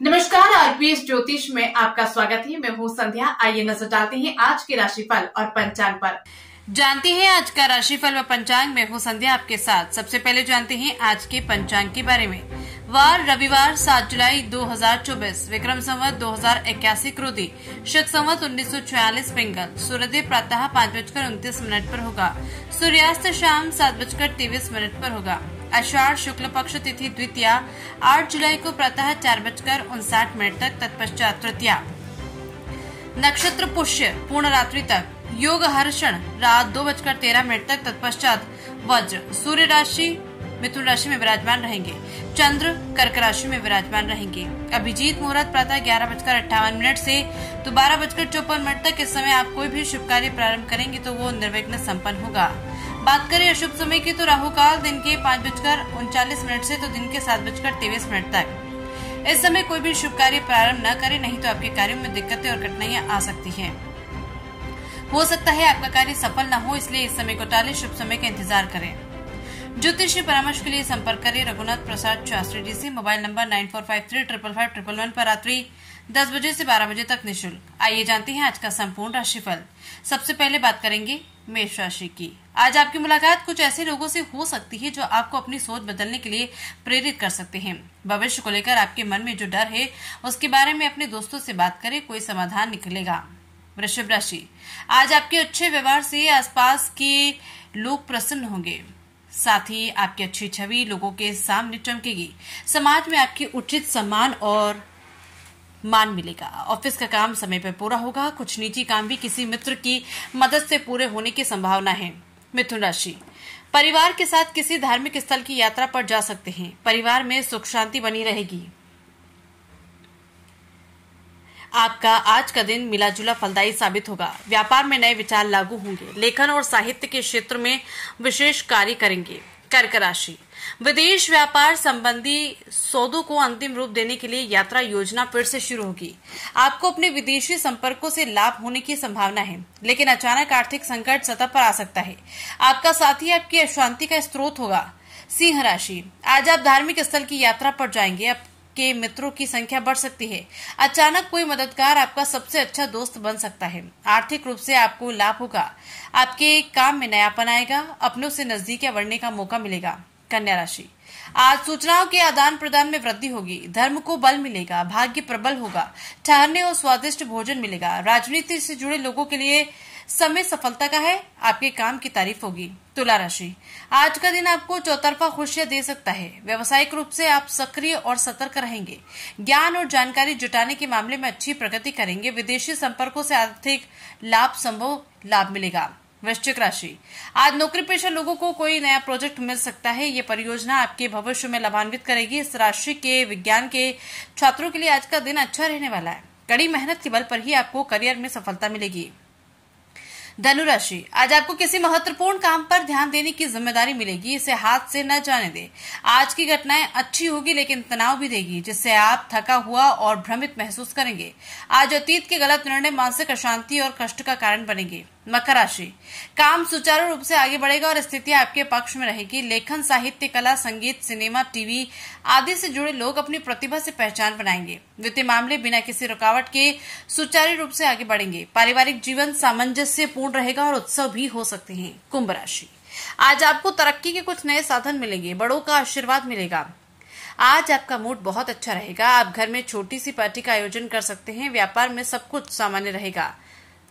नमस्कार, आरपीएस ज्योतिष में आपका स्वागत है। मैं हूँ संध्या। आइए नज़र डालते हैं आज के राशिफल और पंचांग पर। जानते हैं आज का राशिफल व पंचांग। में हूँ संध्या आपके साथ। सबसे पहले जानते हैं आज के पंचांग के बारे में। वार रविवार 7 जुलाई 2024 विक्रम संवत दो हज़ार इक्यासी क्रोधी। शक संवत उन्नीस सौ छियालीस पिंगल। सूर्योदय प्रातः पाँच बजकर उनतीस मिनट पर होगा। सूर्यास्त शाम सात बजकर तेईस मिनट पर होगा। आषाढ़ शुक्ल पक्ष तिथि द्वितीया, आठ जुलाई को प्रातः चार बजकर उनसाठ मिनट तक तत्पश्चात तृतीया। नक्षत्र पुष्य पूर्ण रात्रि तक। योग हर्षण, रात दो बजकर तेरह मिनट तक तत्पश्चात वज्र। सूर्य राशि, मिथुन राशि में विराजमान रहेंगे। चंद्र, कर्क राशि में विराजमान रहेंगे। अभिजीत मुहूर्त प्रातः ग्यारह बजकर अट्ठावन मिनट से तो बारह बजकर चौपन मिनट तक इस समय आप कोई भी शुभ कार्य प्रारंभ करेंगे तो वो निर्विघ्न संपन्न होगा। बात करें अशुभ समय की तो राहु काल दिन के पाँच बजकर उनचालीस मिनट से तो दिन के सात बजकर तेईस मिनट तक। इस समय कोई भी शुभ कार्य प्रारंभ न करें, नहीं तो आपके कार्यों में दिक्कतें और कठिनाइयाँ आ सकती हैं। हो सकता है आपका कार्य सफल न हो, इसलिए इस समय को टाले, शुभ समय का इंतज़ार करें। ज्योतिषी परामर्श के लिए संपर्क करें रघुनाथ प्रसाद शास्त्री जी से, mobile number nine four five three triple five triple one पर रात्रि दस बजे से बारह बजे तक निशुल्क। आइए जानते हैं आज का संपूर्ण राशिफल। सबसे पहले बात करेंगे मेष राशि की। आज आपकी मुलाकात कुछ ऐसे लोगों से हो सकती है जो आपको अपनी सोच बदलने के लिए प्रेरित कर सकते हैं। भविष्य को लेकर आपके मन में जो डर है, उसके बारे में अपने दोस्तों से बात करें, कोई समाधान निकलेगा। वृषभ राशि। आज आपके अच्छे व्यवहार से आसपास के लोग प्रसन्न होंगे। साथ ही आपकी अच्छी छवि लोगों के सामने चमकेगी। समाज में आपकी उचित सम्मान और मान मिलेगा। ऑफ़िस का काम समय पर पूरा होगा। कुछ निजी काम भी किसी मित्र की मदद से पूरे होने की संभावना है। मिथुन राशि। परिवार के साथ किसी धार्मिक स्थल की यात्रा पर जा सकते हैं। परिवार में सुख शांति बनी रहेगी। आपका आज का दिन मिला जुला फलदायी साबित होगा। व्यापार में नए विचार लागू होंगे। लेखन और साहित्य के क्षेत्र में विशेष कार्य करेंगे। कर्क राशि। विदेश व्यापार संबंधी सौदों को अंतिम रूप देने के लिए यात्रा योजना फिर से शुरू होगी। आपको अपने विदेशी संपर्कों से लाभ होने की संभावना है, लेकिन अचानक आर्थिक संकट सतह पर आ सकता है। आपका साथी आपकी अशांति का स्रोत होगा। सिंह राशि। आज आप धार्मिक स्थल की यात्रा पर जाएँगे। के मित्रों की संख्या बढ़ सकती है। अचानक कोई मददगार आपका सबसे अच्छा दोस्त बन सकता है। आर्थिक रूप से आपको लाभ होगा। आपके काम में नयापन आएगा। अपनों से नजदीकियाँ बढ़ने का मौका मिलेगा। कन्या राशि। आज सूचनाओं के आदान प्रदान में वृद्धि होगी। धर्म को बल मिलेगा। भाग्य प्रबल होगा। ठहरने और स्वादिष्ट भोजन मिलेगा। राजनीति से जुड़े लोगों के लिए समय सफलता का है, आपके काम की तारीफ़ होगी। तुला राशि। आज का दिन आपको चौतरफा खुशियाँ दे सकता है। व्यवसायिक रूप से आप सक्रिय और सतर्क रहेंगे। ज्ञान और जानकारी जुटाने के मामले में अच्छी प्रगति करेंगे। विदेशी संपर्कों से आर्थिक लाभ संभव लाभ मिलेगा। वृश्चिक राशि। आज नौकरी पेशा लोगों को कोई नया प्रोजेक्ट मिल सकता है। ये परियोजना आपके भविष्य में लाभान्वित करेगी। इस राशि के विज्ञान के छात्रों के लिए आज का दिन अच्छा रहने वाला है। कड़ी मेहनत के बल पर ही आपको करियर में सफलता मिलेगी। धनुराशि आज आपको किसी महत्वपूर्ण काम पर ध्यान देने की ज़िम्मेदारी मिलेगी, इसे हाथ से न जाने दे। आज की घटनाएँ अच्छी होगी, लेकिन तनाव भी देगी, जिससे आप थका हुआ और भ्रमित महसूस करेंगे। आज अतीत के गलत निर्णय, मानसिक अशांति और कष्ट का कारण बनेंगे। मकर राशि। काम सुचारू रूप से आगे बढ़ेगा और स्थिति आपके पक्ष में रहेगी। लेखन, साहित्य, कला, संगीत, सिनेमा, टीवी आदि से जुड़े लोग अपनी प्रतिभा से पहचान बनाएँगे। वित्तीय मामले बिना किसी रुकावट के सुचारू रूप से आगे बढ़ेंगे। पारिवारिक जीवन सामंजस्य पूर्ण रहेगा और उत्सव भी हो सकते हैं। कुंभ राशि। आज आपको तरक्की के कुछ नए साधन मिलेंगे। बड़ों का आशीर्वाद मिलेगा। आज आपका मूड बहुत अच्छा रहेगा। आप घर में छोटी सी पार्टी का आयोजन कर सकते हैं। व्यापार में सब कुछ सामान्य रहेगा।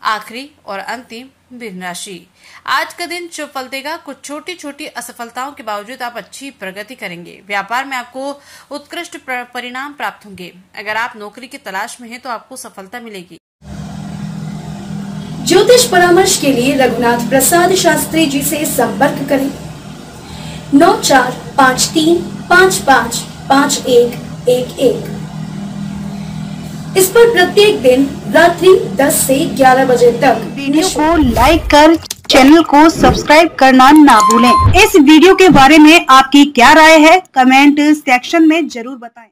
आखिरी और अंतिम मीन राशि आज का दिन शुभ फल देगा। कुछ छोटी छोटी असफलताओं के बावजूद आप अच्छी प्रगति करेंगे। व्यापार में आपको उत्कृष्ट परिणाम प्राप्त होंगे। अगर आप नौकरी की तलाश में हैं तो आपको सफलता मिलेगी। ज्योतिष परामर्श के लिए रघुनाथ प्रसाद शास्त्री जी से संपर्क करें। नौ चार पाँच तीन पाँच पाँच पाँच एक एक एक। इस पर प्रत्येक दिन रात्रि 10 से 11 बजे तक। वीडियो को लाइक कर चैनल को सब्सक्राइब करना ना भूलें। इस वीडियो के बारे में आपकी क्या राय है? कमेंट सेक्शन में ज़रूर बताएँ।